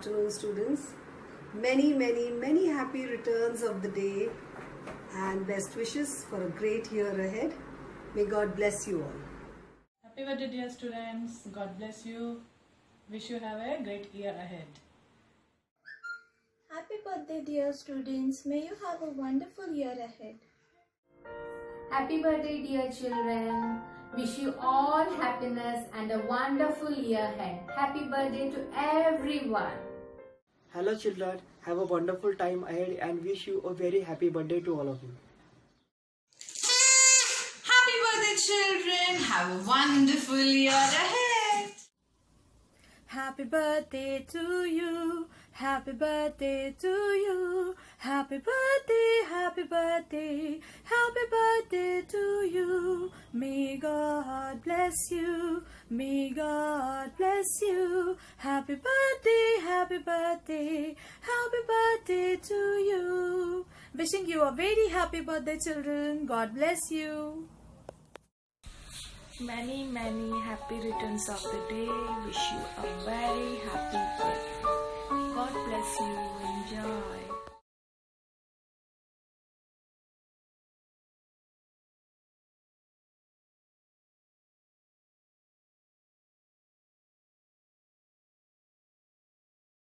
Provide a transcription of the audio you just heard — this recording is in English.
afternoon, students. Many, many, many happy returns of the day and best wishes for a great year ahead. May God bless you all. Happy birthday, dear students. God bless you. Wish you have a great year ahead. Happy birthday, dear students. May you have a wonderful year ahead. Happy birthday, dear children. Wish you all happiness and a wonderful year ahead. Happy birthday to everyone. Hello children, have a wonderful time ahead and wish you a very happy birthday to all of you. Happy birthday, children! Have a wonderful year ahead! Happy birthday to you. Happy birthday to you. Happy birthday, happy birthday, happy birthday to you. May God bless you. May God bless you. Happy birthday, happy birthday, happy birthday to you. Wishing you a very happy birthday, children. God bless you. Many, many happy returns of the day. Wish you a very happy birthday. God bless you. Enjoy.